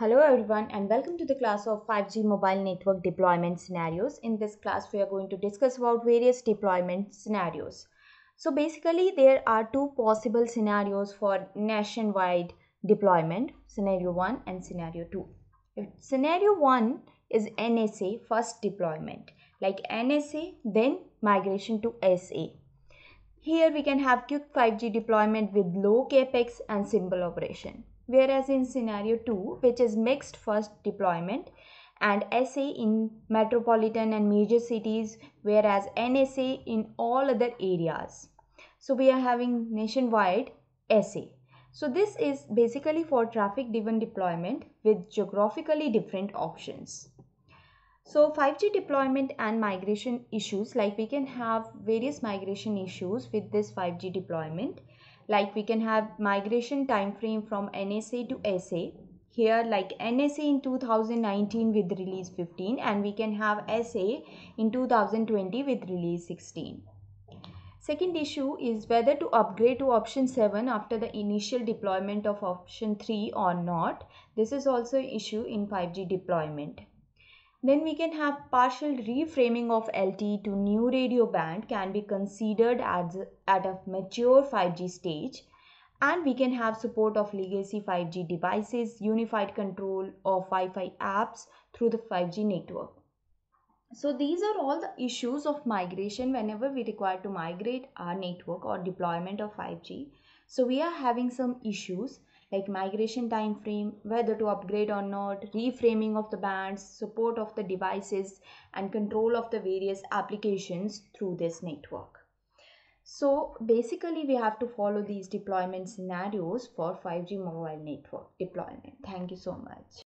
Hello everyone and welcome to the class of 5G mobile network deployment scenarios. In this class we are going to discuss about various deployment scenarios. So basically there are two possible scenarios for nationwide deployment, scenario 1 and scenario 2. If scenario 1 is NSA first deployment like NSA then migration to SA. Here we can have quick 5G deployment with low capex and simple operation whereas in scenario 2 which is mixed first deployment and SA in metropolitan and major cities whereas NSA in all other areas. So we are having nationwide SA. So this is basically for traffic driven deployment with geographically different options. So 5G deployment and migration issues like we can have various migration issues with this 5G deployment like we can have migration time frame from NSA to SA here like NSA in 2019 with release 15 and we can have SA in 2020 with release 16. Second issue is whether to upgrade to option 7 after the initial deployment of option 3 or not. This is also issue in 5G deployment. Then we can have partial refarming of LTE to new radio band can be considered as at a mature 5G stage and we can have support of legacy 5G devices, unified control of Wi-Fi apps through the 5G network. So these are all the issues of migration whenever we require to migrate our network or deployment of 5G. So we are having some issues like migration time frame, whether to upgrade or not, refarming of the bands, support of the devices, and control of the various applications through this network. So basically we have to follow these deployment scenarios for 5G mobile network deployment. Thank you so much.